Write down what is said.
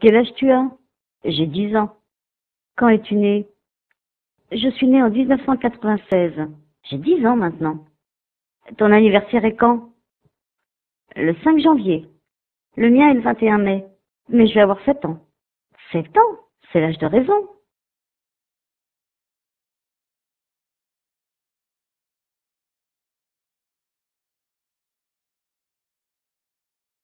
Quel âge tu as? J'ai dix ans. Quand es-tu né? Je suis né en 1996. J'ai dix ans maintenant. Ton anniversaire est quand? Le 5 janvier. Le mien est le 21 mai. Mais je vais avoir sept ans. Sept ans? C'est l'âge de raison.